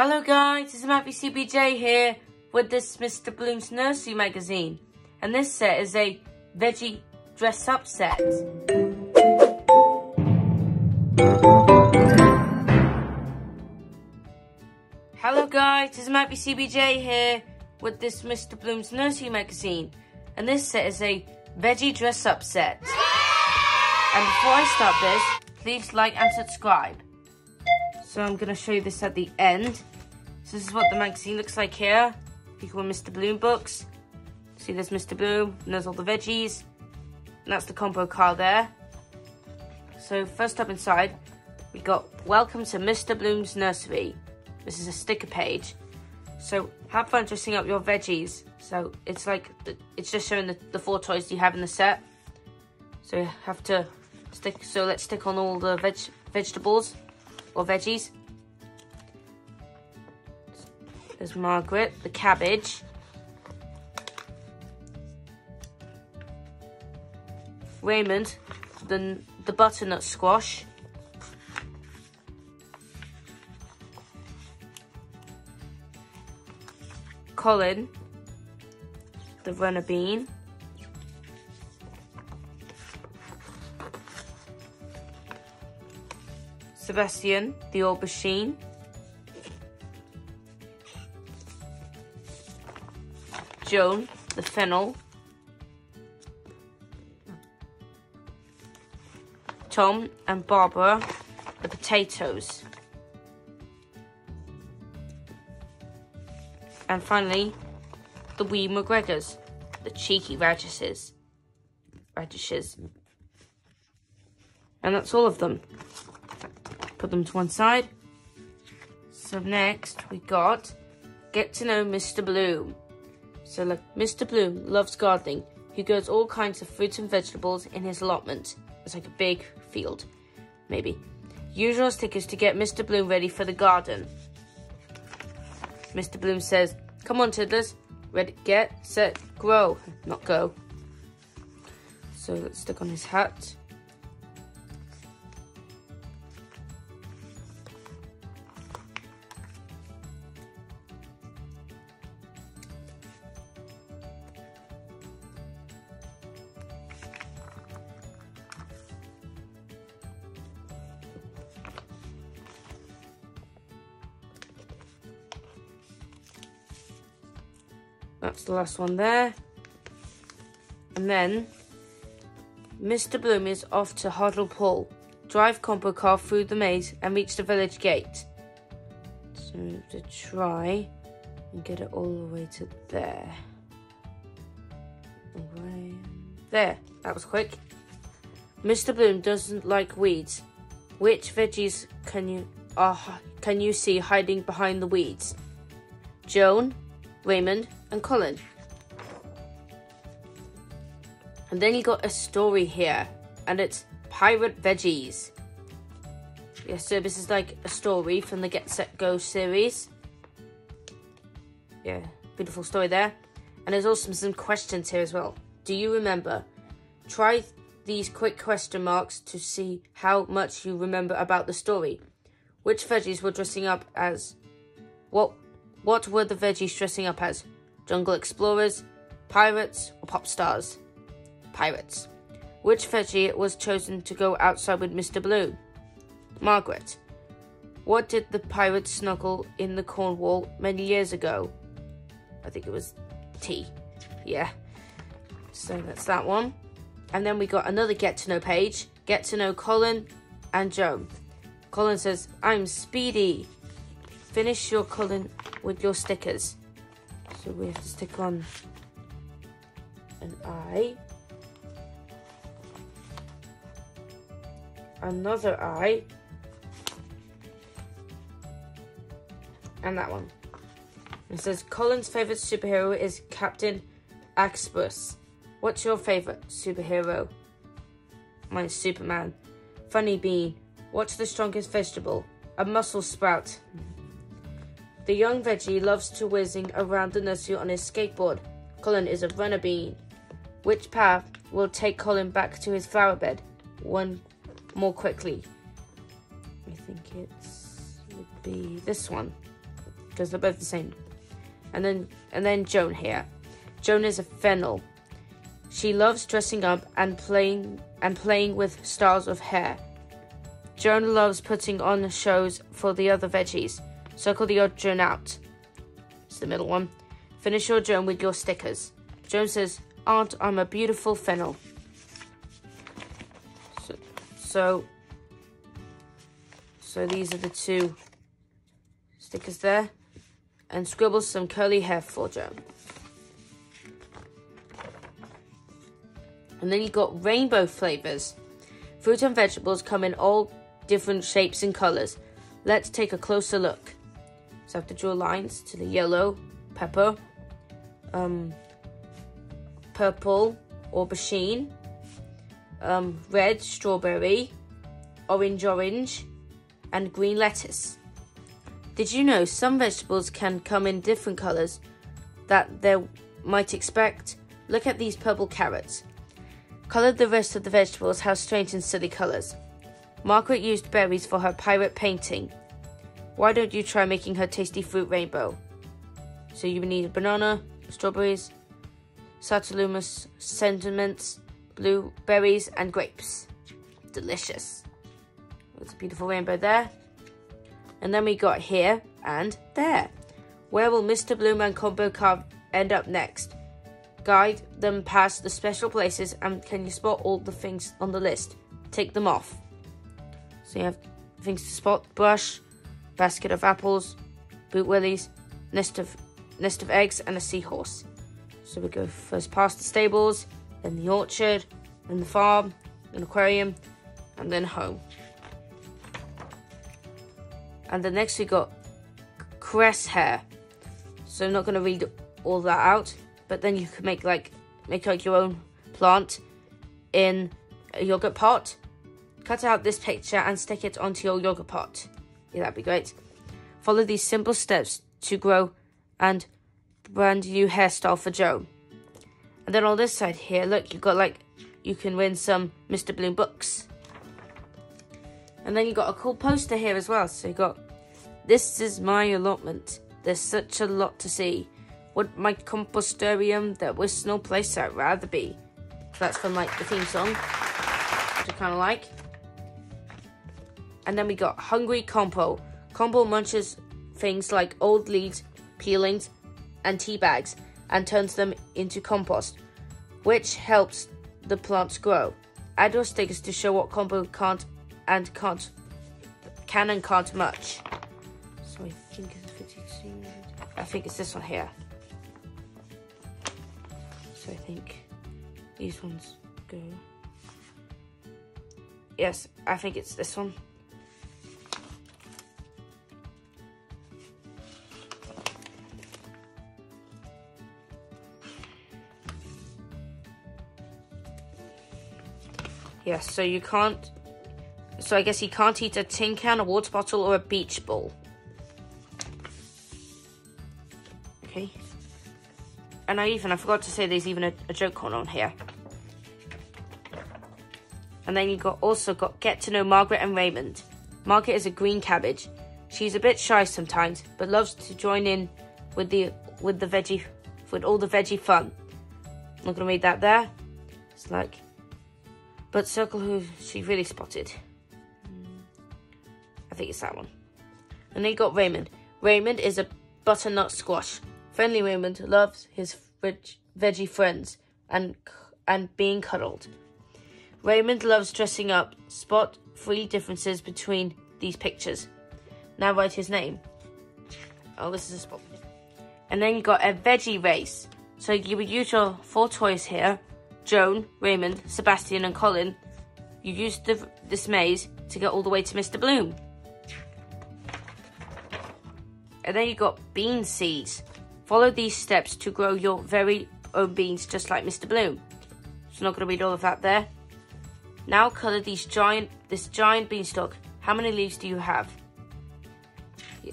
Hello guys, it's Matthew CPJ here with this Mr. Bloom's Nursery magazine. And this set is a veggie dress up set. Hello guys, it's Matthew CPJ here with this Mr. Bloom's Nursery magazine. And this set is a veggie dress up set. And before I start this, please like and subscribe. So I'm going to show you this at the end. So this is what the magazine looks like here. You can Mr. Bloom books. See there's Mr. Bloom, and there's all the veggies. And that's the combo car there. So first up inside, we got Welcome to Mr. Bloom's Nursery. This is a sticker page. So have fun dressing up your veggies. So it's like, it's just showing the, the four toys you have in the set. So you have to stick, so let's stick on all the veg vegetables or veggies. There's Margaret, the cabbage. Raymond, the, the butternut squash. Colin, the runner bean. Sebastian, the aubergine. Joan, the fennel. Tom and Barbara, the potatoes. And finally, the wee McGregors, the cheeky radishes. Radishes. And that's all of them put them to one side. So next we got get to know Mr. Bloom. So look, Mr. Bloom loves gardening. He grows all kinds of fruits and vegetables in his allotment. It's like a big field, maybe. Usual stickers to get Mr. Bloom ready for the garden. Mr. Bloom says, come on toddlers, ready, get, set, grow, not go. So let's stick on his hat. That's the last one there. And then Mr. Bloom is off to Hartlepool. Drive combo car through the maze and reach the village gate. So to try and get it all the way to there. Away. There, that was quick. Mr. Bloom doesn't like weeds. Which veggies can you uh, can you see hiding behind the weeds? Joan, Raymond, and Colin. And then you got a story here, and it's Pirate Veggies. Yeah, so this is like a story from the Get Set Go series. Yeah, beautiful story there. And there's also some questions here as well. Do you remember? Try these quick question marks to see how much you remember about the story. Which veggies were dressing up as? What what were the veggies dressing up as? Jungle explorers, pirates, or pop stars? Pirates. Which veggie was chosen to go outside with Mr. Blue? Margaret. What did the pirates snuggle in the Cornwall many years ago? I think it was tea. Yeah. So that's that one. And then we got another get to know page. Get to know Colin and Joe. Colin says, I'm Speedy. Finish your Colin with your stickers. So we have to stick on an eye, another eye, and that one. It says Colin's favourite superhero is Captain Axbus. What's your favourite superhero? Mine's Superman. Funny Bean. What's the strongest vegetable? A Brussels sprout. The young veggie loves to whizzing around the nursery on his skateboard. Colin is a runner bean. Which path will take Colin back to his flower bed? One more quickly. I think it would be this one. because they're both the same. And then and then Joan here. Joan is a fennel. She loves dressing up and playing and playing with styles of hair. Joan loves putting on shows for the other veggies. Circle the odd Joan out. It's the middle one. Finish your Joan with your stickers. Joan says, Aunt, I'm a beautiful fennel. So, so, so these are the two stickers there. And scribble some curly hair for Joan. And then you got rainbow flavors. Fruit and vegetables come in all different shapes and colors. Let's take a closer look. So I have to draw lines to the yellow, pepper, um, purple, aubergine, um, red, strawberry, orange, orange, and green lettuce. Did you know some vegetables can come in different colors that they might expect? Look at these purple carrots. Colored the rest of the vegetables have strange and silly colors. Margaret used berries for her pirate painting. Why don't you try making her tasty fruit rainbow? So you need a banana, strawberries, Satalumus sentiments, blueberries, and grapes. Delicious. That's a beautiful rainbow there. And then we got here and there. Where will Mr. Bloom and Combo Car end up next? Guide them past the special places and can you spot all the things on the list? Take them off. So you have things to spot, brush, basket of apples, boot willies, nest of nest of eggs, and a seahorse. So we go first past the stables, then the orchard, then the farm, an aquarium, and then home. And the next we got cress hair. So I'm not going to read all that out, but then you can make like make like your own plant in a yogurt pot. Cut out this picture and stick it onto your yogurt pot. Yeah, that'd be great. Follow these simple steps to grow and brand new hairstyle for Joe. And then on this side here, look, you've got like, you can win some Mr. Bloom books. And then you've got a cool poster here as well. So you got, this is my allotment. There's such a lot to see. What my compostorium, there was no place I'd rather be. So that's from like the theme song, which I kind of like. And then we got Hungry Compo. Compo munches things like old leaves, peelings, and tea bags and turns them into compost, which helps the plants grow. Add your stickers to show what Compo can't and can't can and can't much. So I think it's I think it's this one here. So I think these ones go. Yes, I think it's this one. Yes, so you can't... So I guess you can't eat a tin can, a water bottle, or a beach ball. Okay. And I even, I forgot to say there's even a, a joke on on here. And then you got also got get to know Margaret and Raymond. Margaret is a green cabbage. She's a bit shy sometimes, but loves to join in with the with the veggie with all the veggie fun. I'm not gonna read that there. It's like but circle who she really spotted. I think it's that one. And then you got Raymond. Raymond is a butternut squash. Friendly Raymond loves his veg veggie friends and and being cuddled. Raymond loves dressing up. Spot three differences between these pictures. Now write his name. Oh, this is a spot. And then you got a veggie race. So you would use your four toys here Joan, Raymond, Sebastian, and Colin, you used the, this maze to get all the way to Mr. Bloom. And then you got bean seeds. Follow these steps to grow your very own beans just like Mr. Bloom. So not going to read all of that there. Now colour these giant, this giant beanstalk. How many leaves do you have?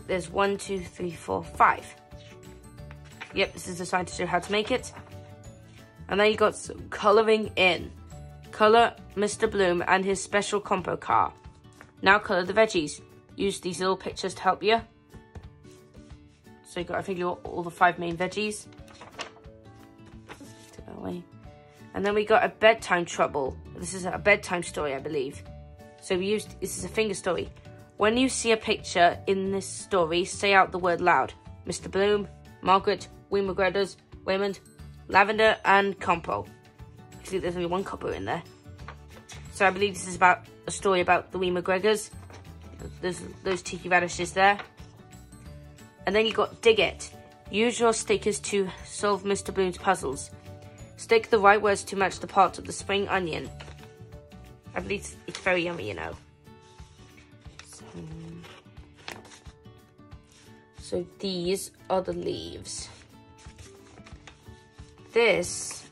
There's one, two, three, four, five. Yep, this is the sign to show how to make it. And then you got some colouring in. Colour Mr. Bloom and his special compo car. Now colour the veggies. Use these little pictures to help you. So you got, I think you got all the five main veggies. And then we got a bedtime trouble. This is a bedtime story, I believe. So we used, this is a finger story. When you see a picture in this story, say out the word loud. Mr. Bloom, Margaret, Wee McGregor's, Waymond, Lavender, and Compo. Actually, there's only one Compo in there. So I believe this is about a story about the Wee McGregors. There's those tiki radishes there. And then you got Dig It. Use your stickers to solve Mr. Bloom's puzzles. Stick the right words to match the parts of the spring onion. I believe it's, it's very yummy, you know. So, so these are the leaves. This,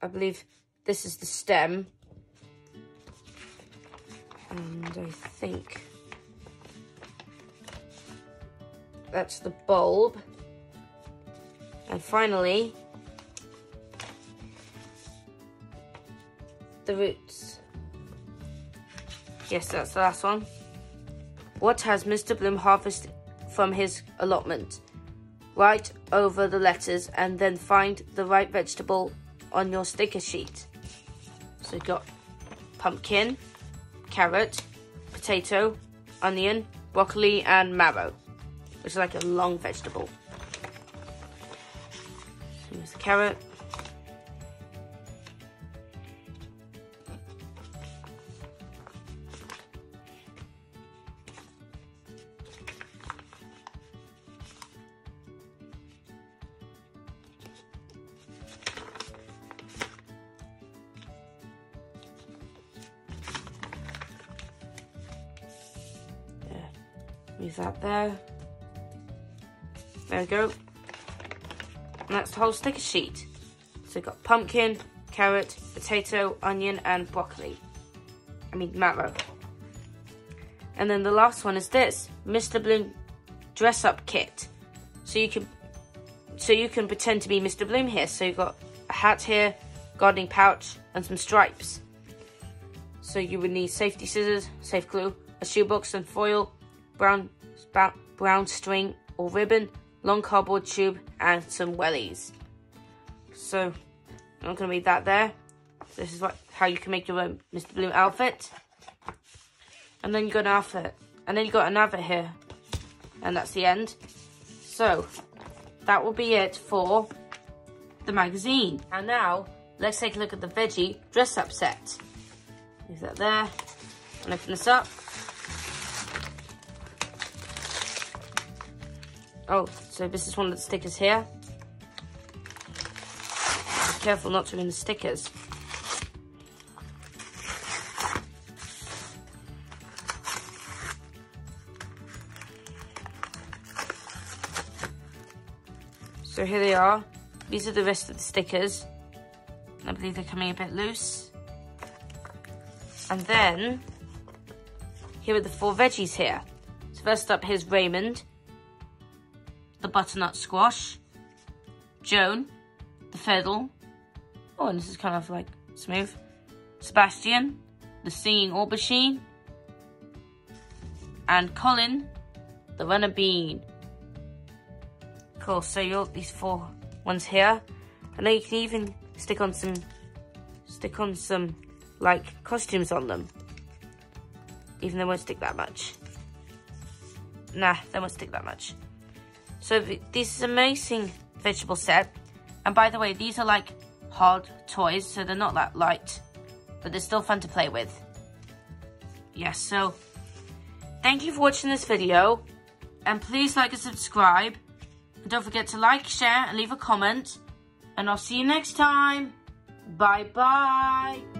I believe this is the stem. And I think that's the bulb. And finally, the roots. Yes, that's the last one. What has Mr. Bloom harvested from his allotment? Write over the letters and then find the right vegetable on your sticker sheet. So you've got pumpkin, carrot, potato, onion, broccoli and marrow, which is like a long vegetable. So here's the carrot, Leave that there. There we go. The whole sticker sheet. So we've got pumpkin, carrot, potato, onion, and broccoli. I mean marrow. And then the last one is this, Mr. Bloom dress up kit. So you can so you can pretend to be Mr. Bloom here. So you've got a hat here, gardening pouch, and some stripes. So you would need safety scissors, safe glue, a shoebox and foil, brown, brown string or ribbon, long cardboard tube, and some wellies. So, I'm going to leave that there. This is what how you can make your own Mr. Bloom outfit. And then you got an outfit. And then you got another here. And that's the end. So, that will be it for the magazine. And now, let's take a look at the veggie dress up set. Is that there? And open this up. Oh, so this is one of the stickers here. Careful not to ruin the stickers. So here they are. These are the rest of the stickers. I believe they're coming a bit loose. And then, here are the four veggies here. So first up, here's Raymond the butternut squash, Joan, the fiddle, oh, and this is kind of like smooth, Sebastian, the singing aubergine, and Colin, the runner bean. Cool, so you got these four ones here, and then you can even stick on some, stick on some, like, costumes on them. Even they won't stick that much. Nah, they won't stick that much. So this is amazing vegetable set. And by the way, these are like hard toys, so they're not that light, but they're still fun to play with. Yes, so thank you for watching this video. And please like and subscribe. And don't forget to like, share, and leave a comment. And I'll see you next time. Bye-bye.